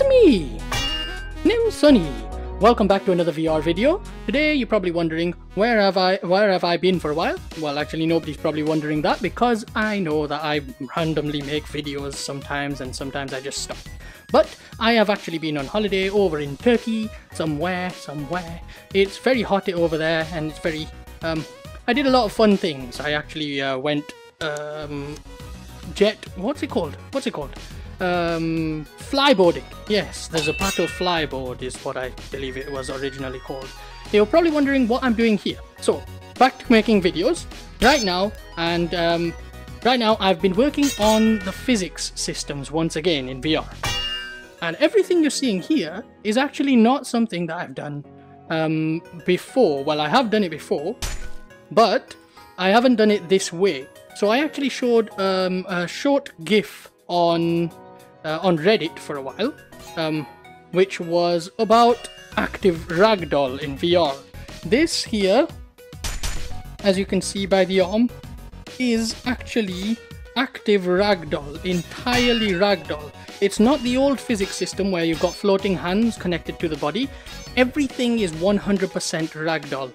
It's me, Nim Sunny. Welcome back to another VR video. Today you're probably wondering where have I where have I been for a while? Well actually nobody's probably wondering that because I know that I randomly make videos sometimes and sometimes I just stop. But I have actually been on holiday over in Turkey, somewhere, somewhere. It's very hot over there and it's very um I did a lot of fun things. I actually uh, went um jet what's it called? What's it called? Um, flyboarding. Yes, there's a Pato flyboard is what I believe it was originally called. You're probably wondering what I'm doing here. So, back to making videos right now and um, right now I've been working on the physics systems once again in VR. And everything you're seeing here is actually not something that I've done um, before. Well, I have done it before, but I haven't done it this way. So I actually showed um, a short GIF on uh, on Reddit for a while, um, which was about active ragdoll in VR. This here, as you can see by the arm, is actually active ragdoll, entirely ragdoll. It's not the old physics system where you've got floating hands connected to the body. Everything is 100% ragdoll.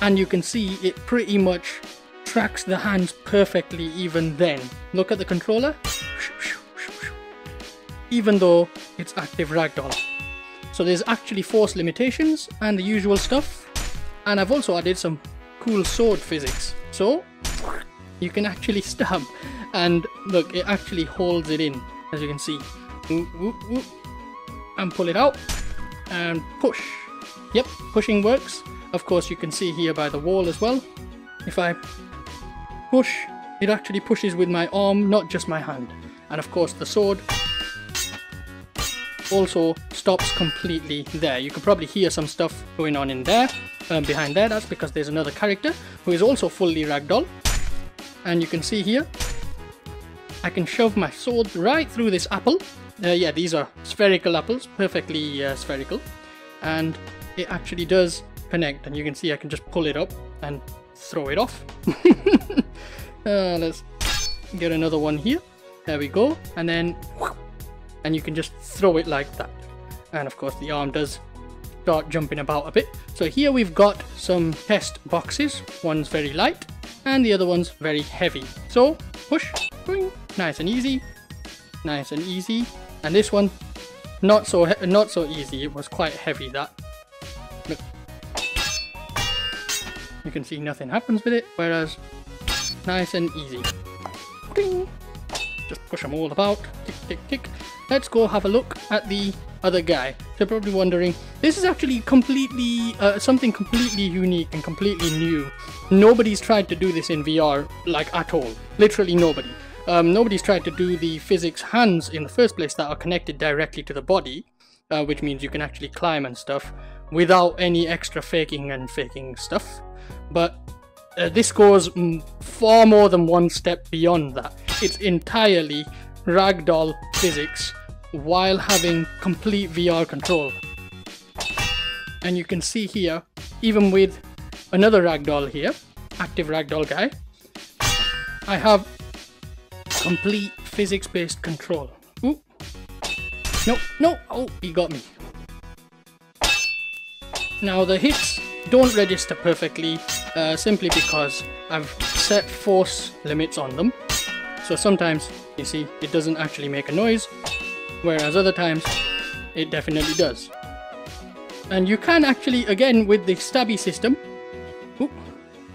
And you can see it pretty much tracks the hands perfectly even then. Look at the controller even though it's active ragdoll. So there's actually force limitations and the usual stuff. And I've also added some cool sword physics. So you can actually stab and look, it actually holds it in, as you can see. And pull it out and push. Yep, pushing works. Of course, you can see here by the wall as well. If I push, it actually pushes with my arm, not just my hand. And of course, the sword also stops completely there. You can probably hear some stuff going on in there, um, behind there. That's because there's another character who is also fully ragdoll. And you can see here, I can shove my sword right through this apple. Uh, yeah, these are spherical apples, perfectly uh, spherical. And it actually does connect. And you can see I can just pull it up and throw it off. uh, let's get another one here. There we go. And then whoosh, and you can just throw it like that. And of course the arm does start jumping about a bit. So here we've got some test boxes. One's very light and the other one's very heavy. So push, boing, nice and easy, nice and easy. And this one, not so not so easy. It was quite heavy. That look, you can see nothing happens with it. Whereas nice and easy. Push them all about. Tick, tick, tick let's go have a look at the other guy. You're probably wondering, this is actually completely, uh, something completely unique and completely new. Nobody's tried to do this in VR, like at all. Literally nobody. Um, nobody's tried to do the physics hands in the first place that are connected directly to the body, uh, which means you can actually climb and stuff without any extra faking and faking stuff. But uh, this goes far more than one step beyond that. It's entirely ragdoll physics while having complete VR control. And you can see here, even with another ragdoll here, active ragdoll guy, I have complete physics-based control. Ooh. No, no, oh, he got me. Now the hits don't register perfectly uh, simply because I've set force limits on them. So sometimes, you see, it doesn't actually make a noise, whereas other times it definitely does. And you can actually, again, with the stabby system,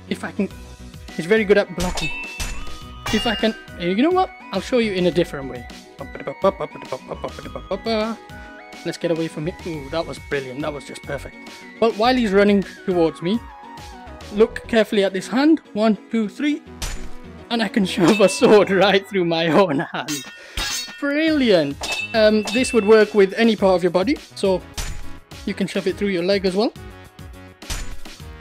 if I can, it's very good at blocking. If I can, eh, you know what? I'll show you in a different way. Let's get away from it. Ooh, that was brilliant. That was just perfect. Well, while he's running towards me, look carefully at this hand. One, two, three. And I can shove a sword right through my own hand. Brilliant. Um, this would work with any part of your body, so you can shove it through your leg as well.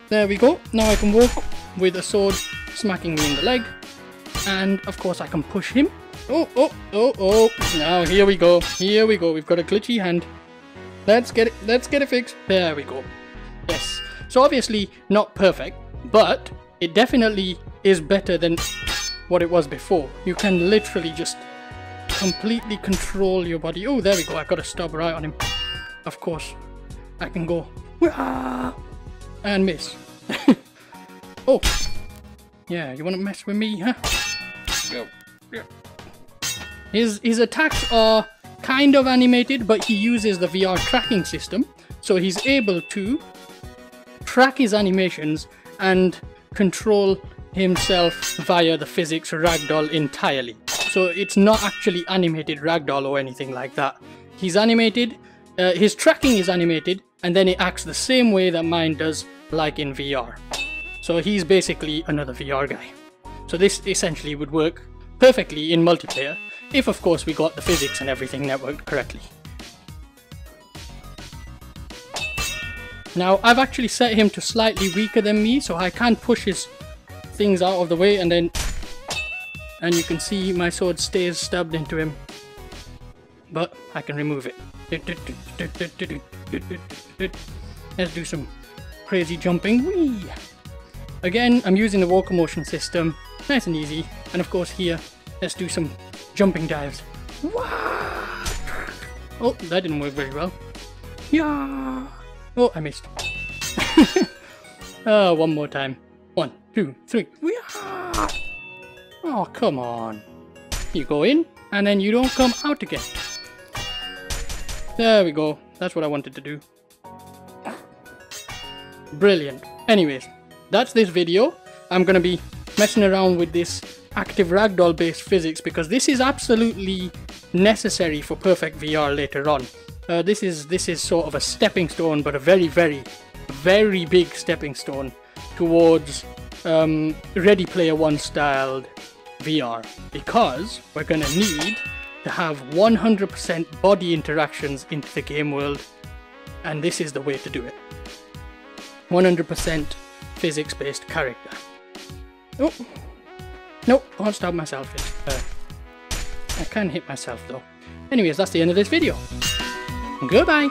There we go. Now I can walk with a sword smacking me in the leg. And of course I can push him. Oh, oh, oh, oh. Now here we go. Here we go. We've got a glitchy hand. Let's get it. Let's get it fixed. There we go. Yes. So obviously not perfect, but it definitely is better than what it was before. You can literally just completely control your body. Oh, there we go. I got a stop right on him. Of course. I can go. And miss. oh. Yeah, you wanna mess with me, huh? Go. Yeah. His, his attacks are kind of animated, but he uses the VR tracking system. So he's able to track his animations and control himself via the physics ragdoll entirely. So it's not actually animated ragdoll or anything like that. He's animated, uh, his tracking is animated, and then it acts the same way that mine does, like in VR. So he's basically another VR guy. So this essentially would work perfectly in multiplayer, if of course we got the physics and everything networked correctly. Now I've actually set him to slightly weaker than me, so I can push his things out of the way and then and you can see my sword stays stabbed into him. But I can remove it. Let's do some crazy jumping. Whee! again I'm using the Walk-O-Motion system. Nice and easy. And of course here let's do some jumping dives. Oh that didn't work very well. Yeah! Oh I missed. Oh one more time one, two, three. We are. Oh, come on. You go in, and then you don't come out again. There we go. That's what I wanted to do. Brilliant. Anyways, that's this video. I'm gonna be messing around with this active ragdoll based physics because this is absolutely necessary for perfect VR later on. Uh, this is this is sort of a stepping stone, but a very, very, very big stepping stone towards um, Ready Player One styled VR because we're gonna need to have 100% body interactions into the game world, and this is the way to do it. 100% physics based character. Oh, nope, can't stab myself. Uh, I can hit myself though. Anyways, that's the end of this video. Goodbye!